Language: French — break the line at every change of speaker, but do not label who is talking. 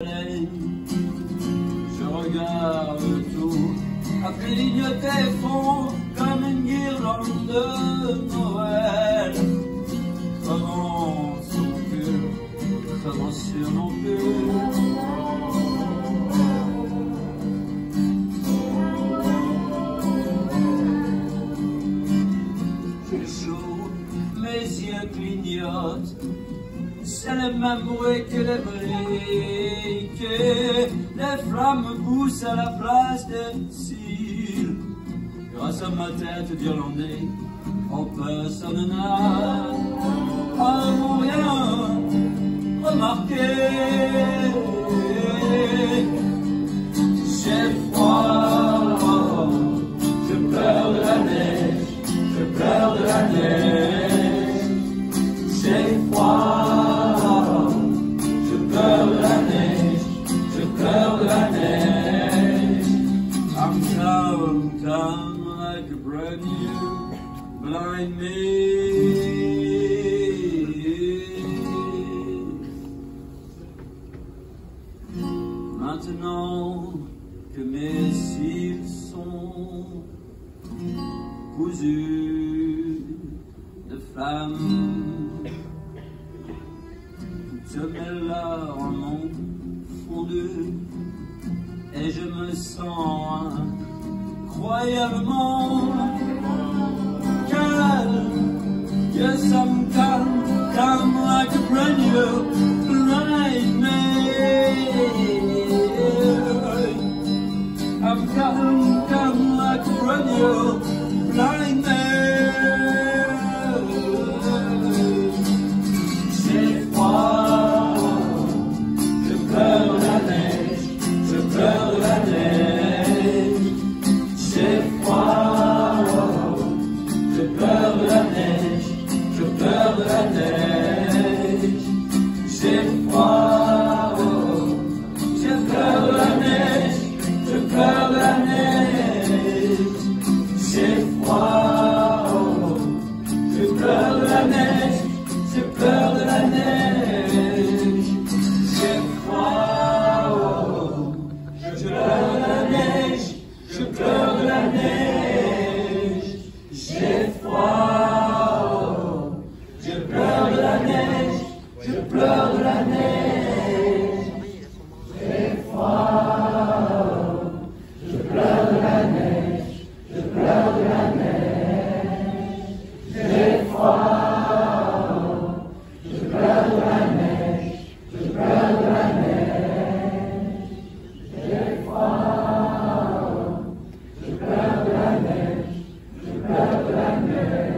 Je regarde tout à clignoter fond comme une guirlande de Noël. Comment son cul, comment sur mon cul. Mes yeux clignotent c'est le même bruit que les flammes poussent à la place des cils. Grâce à ma tête d'Irlandais, en personne n'a à rien remarqué. Maintenant que mes cils sont cousus de flammes, toutes mes larmes ont fondu et je me sens voy amor the Amen.